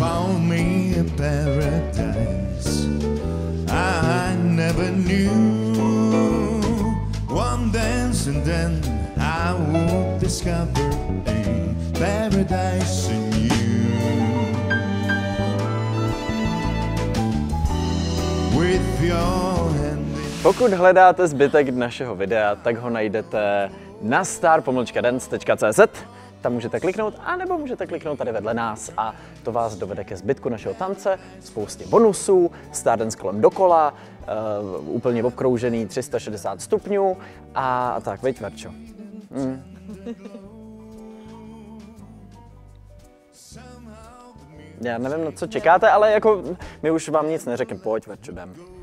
found me a paradise I never knew. One dance and then I would discover a paradise in you. With your hand Pokud hledáte zbytek našeho videa, tak ho najdete na star.dance.cz tam můžete kliknout, anebo můžete kliknout tady vedle nás a to vás dovede ke zbytku našeho tance, spoustě bonusů, Stardance kolem dokola, uh, úplně obkroužený 360 stupňů a, a tak, veď Verčo. Mm. Já nevím, na co čekáte, ale jako my už vám nic neřekneme, pojď Verčo, jdem.